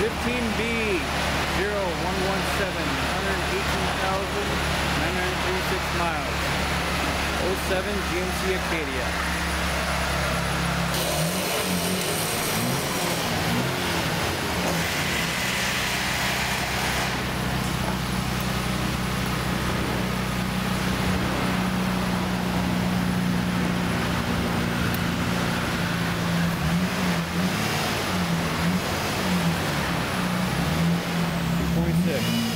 15B 0117, 118,936 miles. 07 GMC Acadia. Thank you.